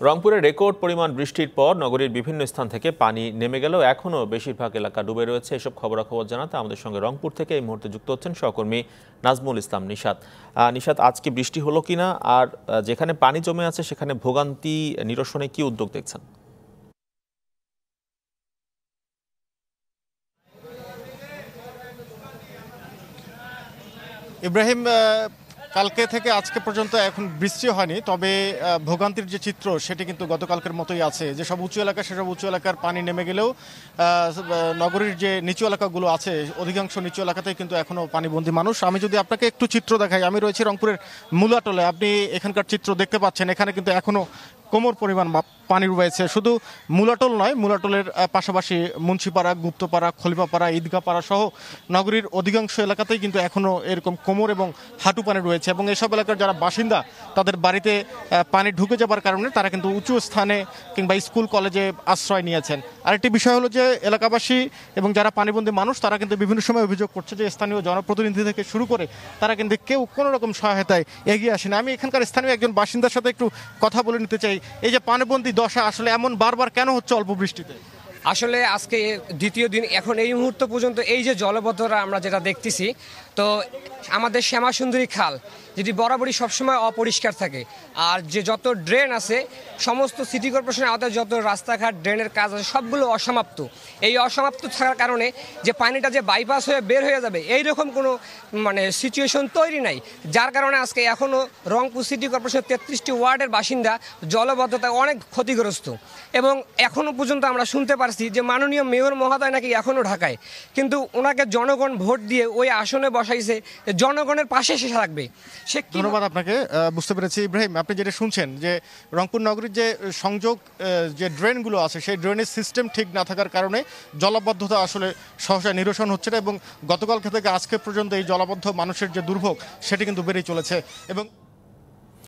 রংপুরে রেকর্ড পরিমাণ বৃষ্টির পর নগরীর বিভিন্ন স্থান থেকে পানি নেমে গেলেও এখনও বেশিরভাগ এলাকা ডুবে রয়েছে। এসব খবরাখবর জানাতে আমাদের সঙ্গে রংপুর থেকে এই মুহূর্তে যুক্ত হচ্ছেন সহকর্মী নাজমুল ইসলাম আহ, নিশাত আজকে বৃষ্টি হলো কিনা? আর যেখানে পানি জমে আছে সেখানে ভোগান্তি নিরসনে কি উদ্যোগ দেখছেন? ইব্রাহিম কালকে থেকে আজকে পর্যন্ত এখন বৃষ্টি হয়নি, তবে ভোগান্তির যে চিত্র, সেটি কিন্তু গতকালকের মতোই আছে। যেসব উঁচু এলাকা, সেসব উঁচু এলাকার পানি নেমে গেলেও নগরীর যে নিচু এলাকাগুলো আছে, অধিকাংশ নিচু এলাকাতেই কিন্তু এখনও পানিবন্দী মানুষ। আমি যদি আপনাকে একটু চিত্র দেখাই, আমি রয়েছি রংপুরের মূলাটলে। আপনি এখানকার চিত্র দেখতে পাচ্ছেন, এখানে কিন্তু এখনও কোমর পরিমাণ পানি রয়েছে। শুধু মুলাটোল নয়, মুলাটোলের পাশাপাশি মুন্সিপাড়া, গুপ্তপাড়া, খলিফাপাড়া ঈদগাপাড়া সহ নগরীর অধিকাংশ এলাকাতেই কিন্তু এখনও এরকম কোমর এবং হাঁটু পানি রয়েছে এবং এসব এলাকার যারা বাসিন্দা, তাদের বাড়িতে পানি ঢুকে যাবার কারণে তারা কিন্তু উঁচু স্থানে কিংবা স্কুল, কলেজে আশ্রয় নিয়েছেন। আরেকটি বিষয় হলো যে এলাকাবাসী এবং যারা পানিবন্দী মানুষ, তারা কিন্তু বিভিন্ন সময় অভিযোগ করছে যে স্থানীয় জনপ্রতিনিধি থেকে শুরু করে তারা কিন্তু কেউ কোনো রকম সহায়তায় এগিয়ে আসেনি। আমি এখানকার স্থানীয় একজন বাসিন্দার সাথে একটু কথা বলে নিতে চাই। এই যে পানিবন্দী দশা আসলে এমন বারবার কেন হচ্ছে অল্প বৃষ্টিতে? আসলে আজকে দ্বিতীয় দিন, এখন এই মুহূর্ত পর্যন্ত এই যে জলবদ্ধরা আমরা যেটা দেখতেছি, তো আমাদের শ্যামা সুন্দরী খাল যেটি বরাবরই সবসময় অপরিষ্কার থাকে। আর যে যত ড্রেন আছে, সমস্ত সিটি কর্পোরেশনের আওতায় যত রাস্তাঘাট, ড্রেনের কাজ আছে, সবগুলো অসমাপ্ত। এই অসমাপ্ত থাকার কারণে যে পানিটা যে বাইপাস হয়ে বের হয়ে যাবে এই রকম কোনো মানে সিচুয়েশন তৈরি নাই। যার কারণে আজকে এখনও রংপুর সিটি কর্পোরেশনের তেত্রিশটি ওয়ার্ডের বাসিন্দা জলবদ্ধতায় অনেক ক্ষতিগ্রস্ত। এবং এখনও পর্যন্ত আমরা শুনতে পারছি যে মাননীয় মেয়র মহোদয় নাকি এখনও ঢাকায়। কিন্তু ওনাকে জনগণ ভোট দিয়ে ওই আসনে বসাইছে, জনগণের পাশে সে থাকবে। সে ধন্যবাদ আপনাকে। বুঝতে পেরেছি। ইব্রাহিম, আপনি যেটা শুনছেন যে রংপুর নগরীর যে সংযোগ যে ড্রেনগুলো আছে, সেই ড্রেনের সিস্টেম ঠিক না থাকার কারণে জলাবদ্ধতা আসলে সহসা নিরসন হচ্ছে না এবং গতকাল থেকে আজকে পর্যন্ত এই জলাবদ্ধ মানুষের যে দুর্ভোগ, সেটি কিন্তু বেড়েই চলেছে এবং